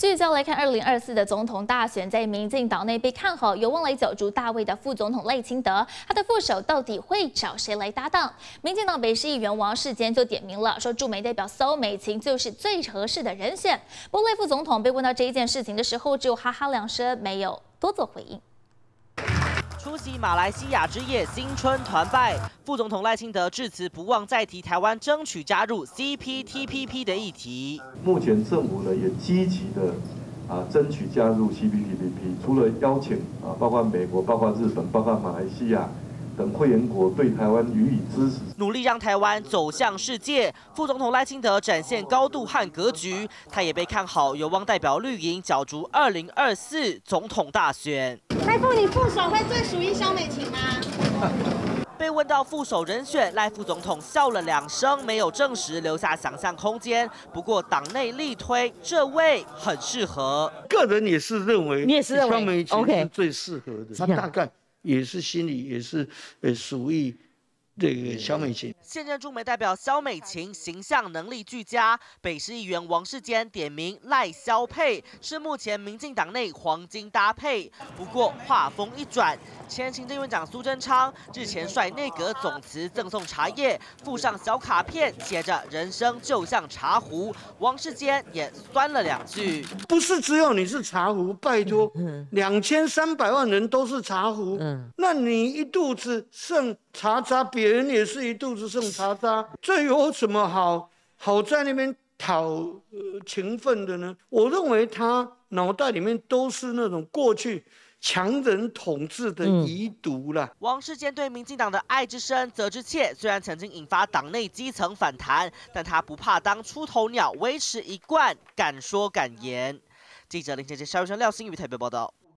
聚焦来看，二零二四的总统大选，在民进党内被看好，有望来角逐大位的副总统赖清德，他的副手到底会找谁来搭档？民进党北市议员王世坚就点名了，说驻美代表苏美琴就是最合适的人选。不过赖副总统被问到这一件事情的时候，只有哈哈两声，没有多做回应。出席马来西亚之夜新春团拜，副总统赖清德致辞不忘再提台湾争取加入 CPTPP 的议题。目前政府呢也积极的啊争取加入 CPTPP，除了邀请啊包括美国、包括日本、包括马来西亚。等会员国对台湾予以支持，努力让台湾走向世界。副总统赖清德展现高度和格局，他也被看好有望代表绿营角逐二零二四总统大选。赖副，你副手会最属于萧美琴吗？被问到副手人选，赖副总统笑了两声，没有证实，留下想象空间。不过党内力推这位很适合，个人也是认为，你也是认为萧美琴是最适合的，他大概。也是心理也是呃属于这个肖美琴。现任驻美代表萧美琴形象能力俱佳，北市议员王世坚点名赖萧配是目前民进党内黄金搭配。不过话锋一转。前行政院长苏贞昌日前率内阁总辞赠送茶叶，附上小卡片，写着“人生就像茶壶”。王世坚也酸了两句：“不是只有你是茶壶，拜托，两千三百万人都是茶壶，那你一肚子剩茶渣，别人也是一肚子剩茶渣，这有什么好好在那边讨情分的呢？”我认为他脑袋里面都是那种过去。强人统治的遗毒了。王世坚对民进党的爱之深责之切，虽然曾经引发党内基层反弹，但他不怕当出头鸟，维持一贯敢说敢言。记者林杰杰、肖玉生、廖新宇台北报道。